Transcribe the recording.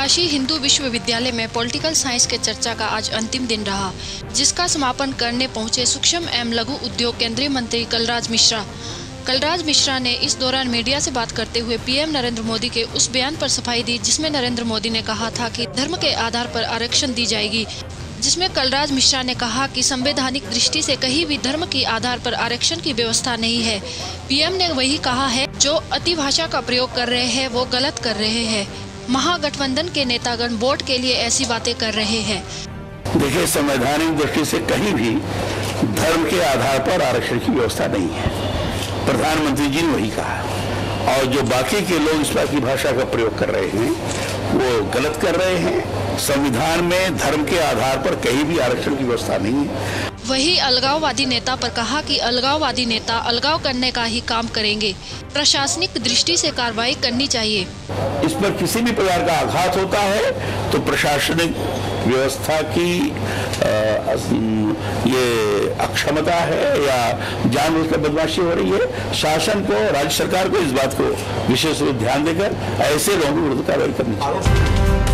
काशी हिंदू विश्वविद्यालय में political science के चर्चा का आज अंतिम दिन रहा, जिसका समापन करने पहुँचे सूक्ष्म एवं लघु उद्योग केंद्रीय मंत्री कलराज मिश्रा। कलराज मिश्रा ने इस दौरान मीडिया से बात करते हुए पीएम नरेंद्र मोदी के उस बयान पर सफ़ाई दी, जिसमें नरेंद्र मोदी ने कहा था कि धर्म के आधार पर आरक्षण दी जाएगी। जिसमें कलराज मिश्रा ने कहा कि संवैधानिक दृष्टि से कहीं भी धर्म के आधार पर आरक्षण की व्यवस्था नहीं है। पीएम ने वही कहा है, जो अतिभाषा का प्रयोग कर रहे हैं, वो गलत कर रहे हैं। महागठबंधन के नेतागण वोट के लिए ऐसी बातें कर रहे हैं। देखिए, संवैधानिक दृष्टि से कहीं भी धर्म के आधार पर आरक्षण की व्यवस्था नहीं है। प्रधानमंत्री जी ने वही कहा। और जो बाकी के लोग इस बात की भाषा का प्रयोग कर रहे हैं वो गलत कर रहे हैं। संविधान में धर्म के आधार पर कहीं भी आरक्षण की व्यवस्था नहीं है। वही अलगाववादी नेता पर कहा कि अलगाववादी नेता अलगाव करने का ही काम करेंगे। प्रशासनिक दृष्टि से कार्रवाई करनी चाहिए। इस पर किसी भी प्रकार का आघात होता है तो प्रशासनिक व्यवस्था की आ, ये अक्षमता है या जानबूझकर बदमाशी हो रही है, शासन को, राज्य सरकार को इस बात को विशेष रूप ध्यान देकर ऐसे लोगों के विरुद्ध कार्रवाई करनी चाहिए।